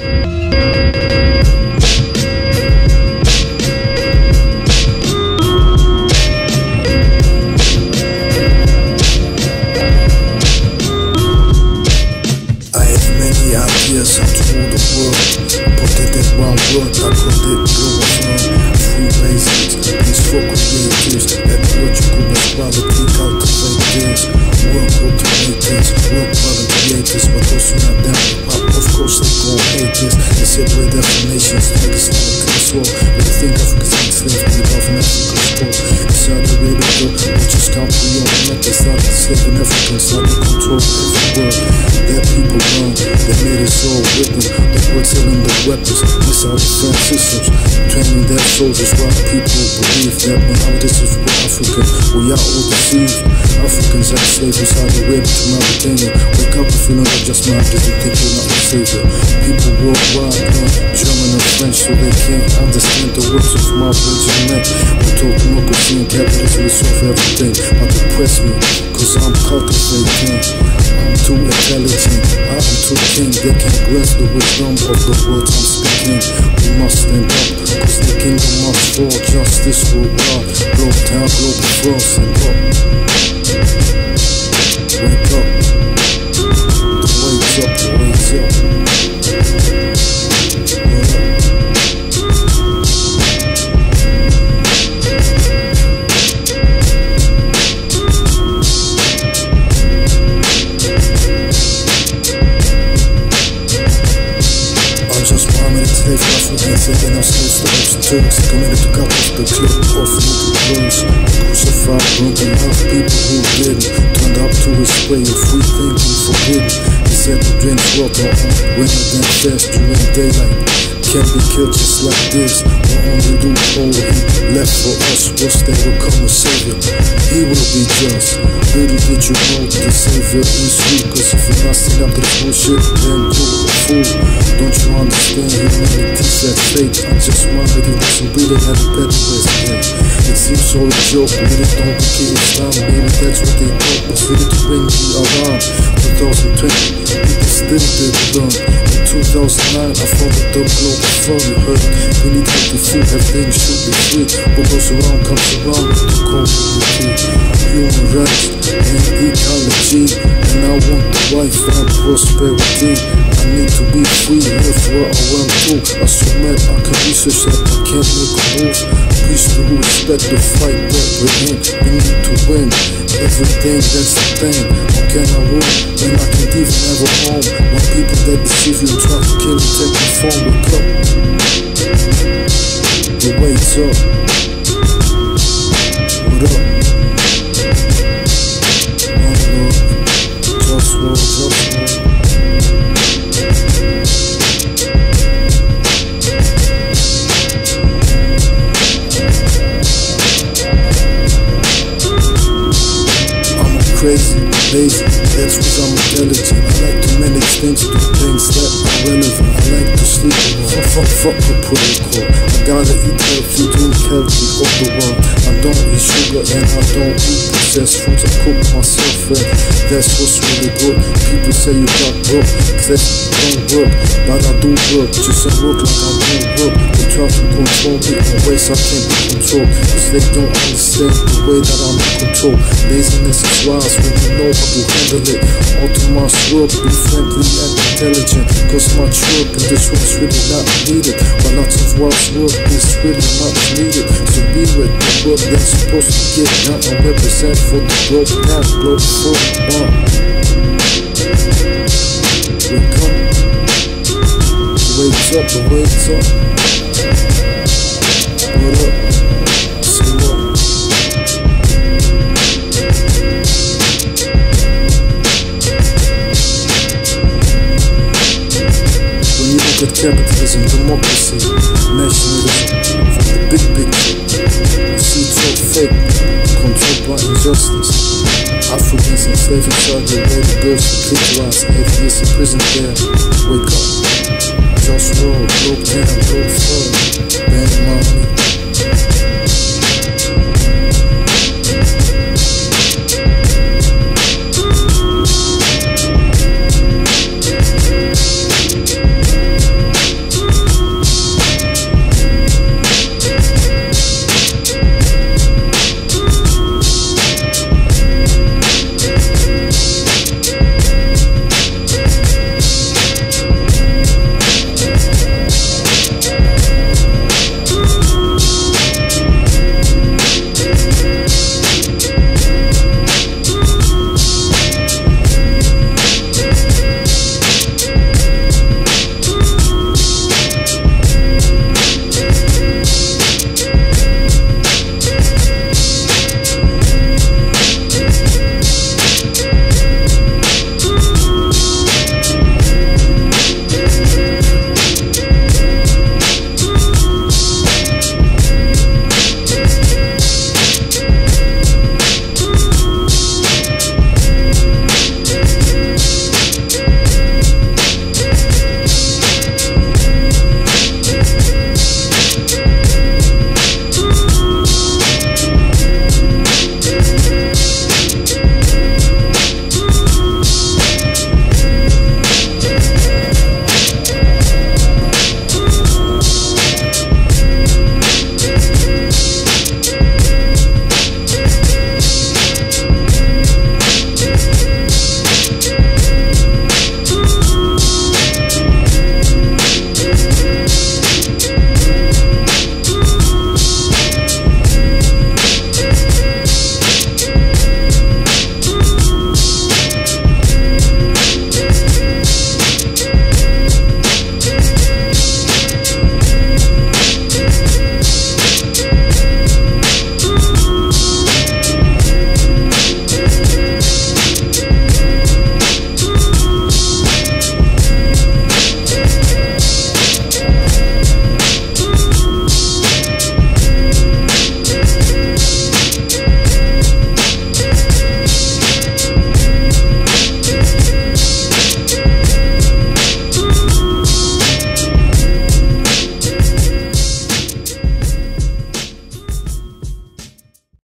I have many ideas to rule the world. I called it global Free basics, peaceful creators. Ecological equality, cultivate this. Work automators, work product creators. But those who not down with pop, of course they go this. They separate definitions, niggas not control. But they think Africa's enslaved, but the way control. Saudi Arabia, which is country on They started enslaving Africans, started control every world. Run, they made us all them. They were selling the weapons, missile defense systems, training their soldiers while people believe that nowadays is for Africa. We are all deceived. Africans are slaves inside the web to Mauritania. Wake up if you know that just my doesn't think you're not a savior. People worldwide learn German and French so they can't understand the words of my neck. We talk democracy and capitalism will solve everything. But depress me, cause I'm cultivating. I'm too intelligent, I'm too king. They can't grasp the wisdom of the words I'm speaking. We must stand up, cause the kingdom must fall. Justice will rise. Globe town, global frost and up. Wake up. Off nuclear Crucified, burned and people who didn't Turned up to his way of free thinking forbidden He said to drink water on women then fast during daylight Can be killed just like this The only loophole he left for us was that will come a savior He will be just Little did you know the savior is you Cause if you're not standing up to this bullshit then you're a fool Don't you understand humanity's at fate I just wondered breathing a better way today It seems all a joke, but really don't get Islam Maybe that's what they thought was really to bring me around 2020, people still did learn In 2009, I followed the global fund You heard, we need healthy food, everything should be free What goes around comes around the community Human rights and ecology And I want the life and prosperity need to be free, live where I went through. I submit, I can research that I can't make a move. Peace to respect the fight that we're in. We need to win. Everything, that's the thing. How can I win? When I can't even have a home. When people that deceive you try to kill you, take your phone, wake up. The wait's up things, do things that relevant. I like to sleep fuck, fuck, fuck the protocol. I gotta eat healthy, drink healthy, of the world. I don't eat sugar and I don't eat processed foods. I cook myself and that's what's really good. People say you got work, that don't work. But I do work, just ain't work like I do work. They try to control me in ways I can't be. Cause they don't understand the way that I'm in control. Laziness is wise when you know how to handle it. Autonomous work, be friendly and intelligent. Cause much work in this world's really not needed. But lots of wise work is really much needed. So be with the work that's supposed to get done and represent for the globe, not. Uh. Wake up. Up? When you look at capitalism, democracy, nationalism, from the big picture, you see it's all fake, justice. Africans enslaved in Saudi Arabia, girls who kick rocks, atheists in prison there. Wake up. Just roll, broke down, broke firm. Bad money,